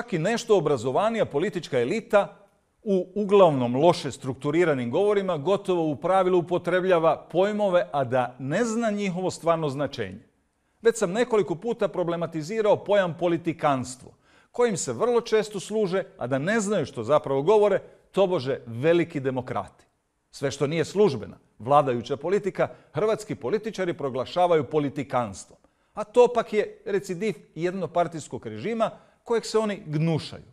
čak i nešto obrazovanija politička elita u uglavnom loše strukturiranim govorima gotovo u pravilu upotrebljava pojmove, a da ne zna njihovo stvarno značenje. Već sam nekoliko puta problematizirao pojam politikanstvo, kojim se vrlo često služe, a da ne znaju što zapravo govore, tobože veliki demokrati. Sve što nije službena, vladajuća politika, hrvatski političari proglašavaju politikanstvom. A to pak je recidiv jednopartijskog režima kojeg se oni gnušaju.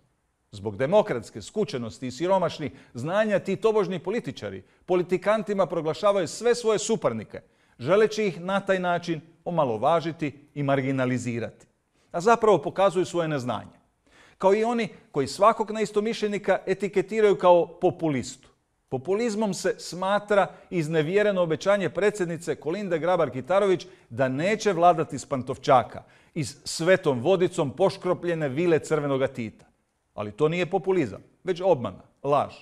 Zbog demokratske skučenosti i siromašnih znanja ti tobožni političari politikantima proglašavaju sve svoje suparnike, želeći ih na taj način omalovažiti i marginalizirati. A zapravo pokazuju svoje neznanje. Kao i oni koji svakog neistomišljenika etiketiraju kao populistu. Populizmom se smatra iznevjereno obećanje predsjednice Kolinde Grabar-Kitarović da neće vladati s Pantovčaka i s svetom vodicom poškropljene vile crvenoga Tita. Ali to nije populizam, već obmana, laž.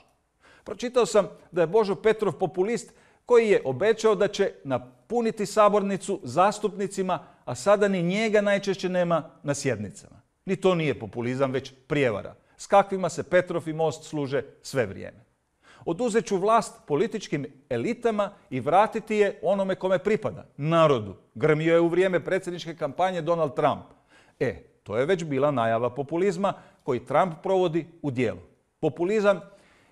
Pročitao sam da je Božo Petrov populist koji je obećao da će napuniti sabornicu zastupnicima, a sada ni njega najčešće nema na sjednicama. Ni to nije populizam, već prijevara, s kakvima se Petrov i Most služe sve vrijeme. Oduzet ću vlast političkim elitama i vratiti je onome kome pripada, narodu. Grmio je u vrijeme predsjedničke kampanje Donald Trump. E, to je već bila najava populizma koji Trump provodi u dijelu. Populizam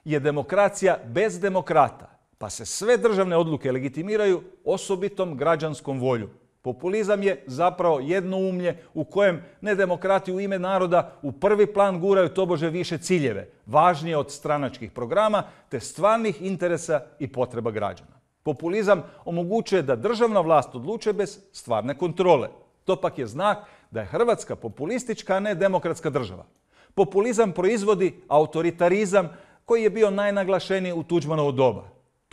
je demokracija bez demokrata, pa se sve državne odluke legitimiraju osobitom građanskom volju. Populizam je zapravo jedno umlje u kojem nedemokrati u ime naroda u prvi plan guraju tobože više ciljeve, važnije od stranačkih programa te stvarnih interesa i potreba građana. Populizam omogućuje da državna vlast odlučuje bez stvarne kontrole. To pak je znak da je Hrvatska populistička, a ne demokratska država. Populizam proizvodi autoritarizam koji je bio najnaglašeniji u Tuđmanovo doba.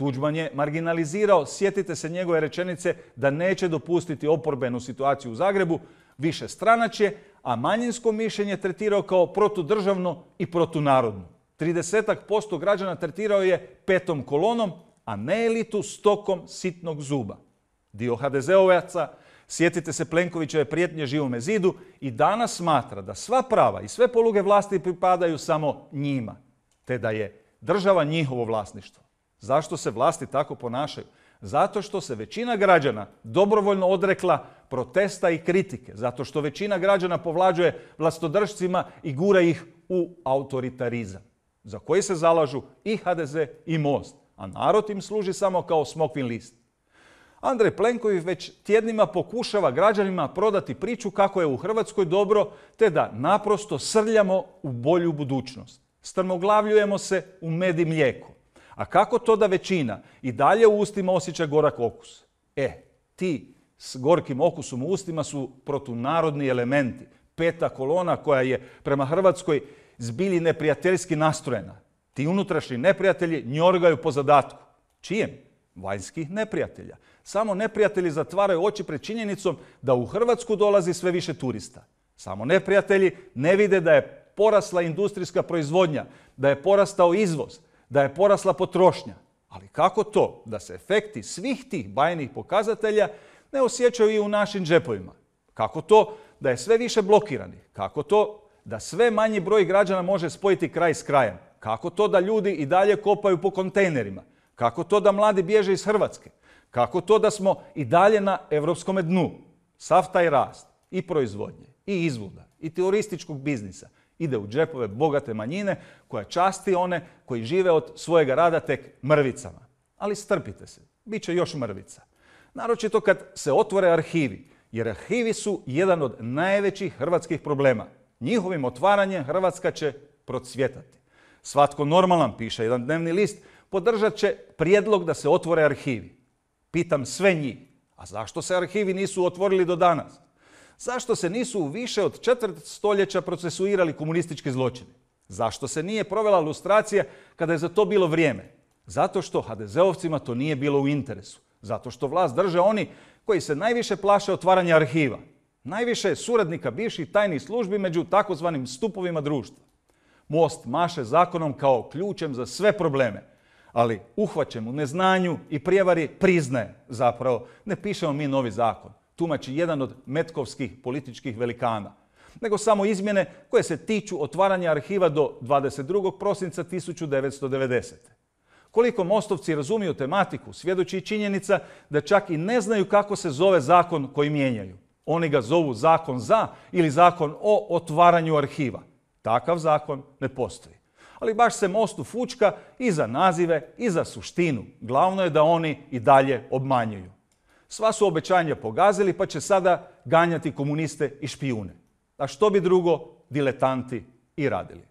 Tuđman je marginalizirao, sjetite se njegove rečenice da neće dopustiti oporbenu situaciju u Zagrebu, više stranačje, a manjinsko mišljenje tretirao kao protudržavno i protunarodno. 30% građana tretirao je petom kolonom, a ne elitu stokom sitnog zuba. Dio HDZ-ovaca, sjetite se Plenkovićeve prijetnje živome zidu i danas smatra da sva prava i sve poluge vlasti pripadaju samo njima, te da je država njihovo vlasništvo. Zašto se vlasti tako ponašaju? Zato što se većina građana dobrovoljno odrekla protesta i kritike. Zato što većina građana povlađuje vlastodržcima i gura ih u autoritarizam. Za koji se zalažu i HDZ i Most. A narod im služi samo kao smokvin list. Andrej Plenković već tjednima pokušava građanima prodati priču kako je u Hrvatskoj dobro, te da naprosto srljamo u bolju budućnost. Strmoglavljujemo se u med i mlijeko. A kako to da većina i dalje u ustima osjeća gorak okus? E, ti s gorkim okusom u ustima su protunarodni elementi. Peta kolona koja je prema Hrvatskoj zbilji neprijateljski nastrojena. Ti unutrašnji neprijatelji njorgaju po zadatku. Čijem? Vanjskih neprijatelja. Samo neprijatelji zatvaraju oči pred činjenicom da u Hrvatsku dolazi sve više turista. Samo neprijatelji ne vide da je porasla industrijska proizvodnja, da je porastao izvoz, da je porasla potrošnja. Ali kako to da se efekti svih tih bajnih pokazatelja ne osjećaju i u našim džepovima? Kako to da je sve više blokiranih? Kako to da sve manji broj građana može spojiti kraj s krajem? Kako to da ljudi i dalje kopaju po kontejnerima? Kako to da mladi bježe iz Hrvatske? Kako to da smo i dalje na europskom dnu? Sav taj rast i proizvodnje, i izvoda, i teorističkog biznisa, ide u džepove bogate manjine koja časti one koji žive od svojega rada tek mrvicama. Ali strpite se, bit će još mrvica. Naročito kad se otvore arhivi, jer arhivi su jedan od najvećih hrvatskih problema. Njihovim otvaranjem Hrvatska će procvjetati. Svatko normalan, piše jedan dnevni list, podržat će prijedlog da se otvore arhivi. Pitam sve njih, a zašto se arhivi nisu otvorili do danas? Zašto se nisu u više od četvrt stoljeća procesuirali komunistički zločini? Zašto se nije provela lustracija kada je za to bilo vrijeme? Zato što HDZ-ovcima to nije bilo u interesu. Zato što vlast drže oni koji se najviše plaše otvaranja arhiva. Najviše suradnika bivših tajnih službi među takozvanim stupovima društva. Most maše zakonom kao ključem za sve probleme, ali uhvaćen u neznanju i prijevari priznaje zapravo. Ne pišemo mi novi zakon tumači jedan od metkovskih političkih velikana. nego samo izmjene koje se tiču otvaranja arhiva do 22. prosinca 1990. Koliko mostovci razumiju tematiku, svjedoči i činjenica da čak i ne znaju kako se zove zakon koji mijenjaju. Oni ga zovu zakon za ili zakon o otvaranju arhiva. Takav zakon ne postoji. Ali baš se mostu fučka i za nazive i za suštinu. Glavno je da oni i dalje obmanjuju. Sva su obećanja pogazili pa će sada ganjati komuniste i špijune. A što bi drugo diletanti i radili?